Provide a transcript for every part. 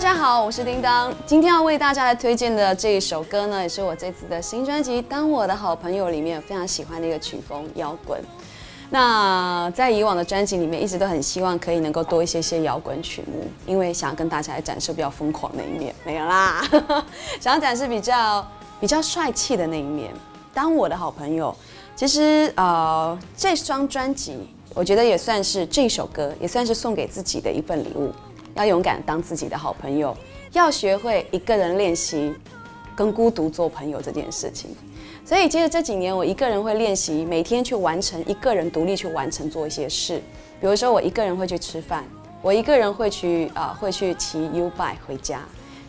大家好，我是叮当。今天要为大家来推荐的这一首歌呢，也是我这次的新专辑《当我的好朋友》里面非常喜欢的一个曲风——摇滚。那在以往的专辑里面，一直都很希望可以能够多一些些摇滚曲目，因为想要跟大家来展示比较疯狂的一面。没有啦，想要展示比较比较帅气的那一面。当我的好朋友，其实呃，这张专辑我觉得也算是这首歌，也算是送给自己的一份礼物。要勇敢当自己的好朋友，要学会一个人练习跟孤独做朋友这件事情。所以，其实这几年我一个人会练习，每天去完成一个人独立去完成做一些事。比如说，我一个人会去吃饭，我一个人会去啊，会去骑 U bike 回家，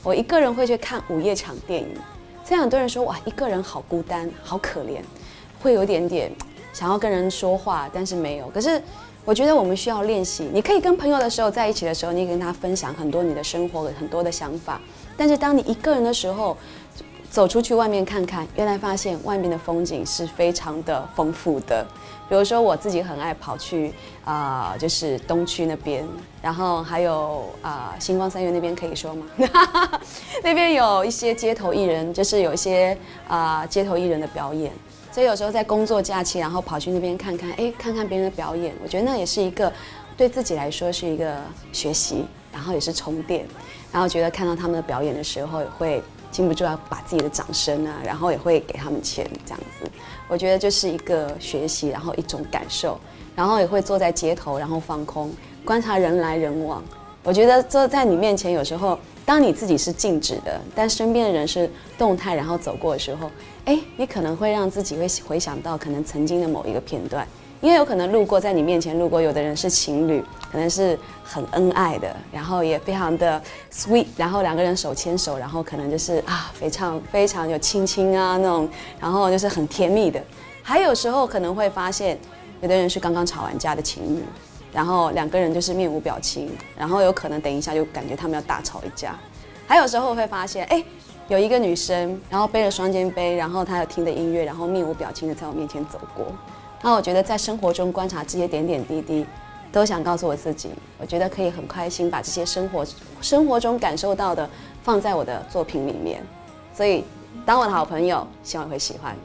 我一个人会去看午夜场电影。虽然很多人说哇，一个人好孤单，好可怜，会有点点想要跟人说话，但是没有。可是。我觉得我们需要练习。你可以跟朋友的时候在一起的时候，你跟他分享很多你的生活很多的想法。但是当你一个人的时候，走出去外面看看，原来发现外面的风景是非常的丰富的。比如说我自己很爱跑去啊，就是东区那边，然后还有啊星光三月那边可以说吗？那边有一些街头艺人，就是有一些啊街头艺人的表演。所以有时候在工作假期，然后跑去那边看看，哎，看看别人的表演，我觉得那也是一个对自己来说是一个学习，然后也是充电，然后觉得看到他们的表演的时候，也会禁不住要把自己的掌声啊，然后也会给他们钱这样子。我觉得就是一个学习，然后一种感受，然后也会坐在街头，然后放空，观察人来人往。我觉得坐在你面前，有时候当你自己是静止的，但身边的人是动态，然后走过的时候。哎，你可能会让自己会回想到可能曾经的某一个片段，因为有可能路过在你面前路过，有的人是情侣，可能是很恩爱的，然后也非常的 sweet，然后两个人手牵手，然后可能就是啊非常非常有亲亲啊那种，然后就是很甜蜜的。还有时候可能会发现，有的人是刚刚吵完架的情侣，然后两个人就是面无表情，然后有可能等一下就感觉他们要大吵一架。还有时候会发现，哎。有一个女生，然后背着双肩背，然后她有听的音乐，然后面无表情的在我面前走过。那我觉得在生活中观察这些点点滴滴，都想告诉我自己，我觉得可以很开心把这些生活生活中感受到的放在我的作品里面。所以，当我的好朋友，希望会喜欢。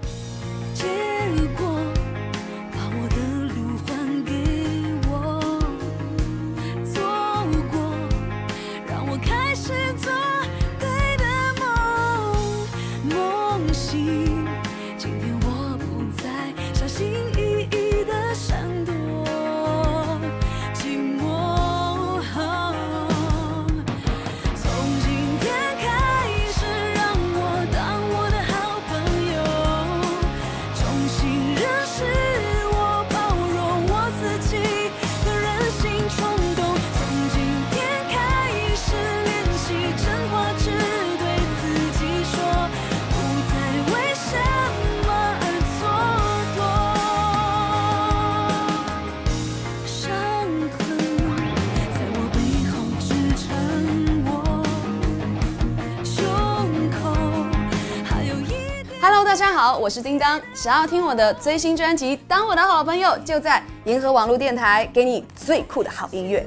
大家好，我是叮当。想要听我的最新专辑《当我的好朋友》，就在银河网络电台，给你最酷的好音乐。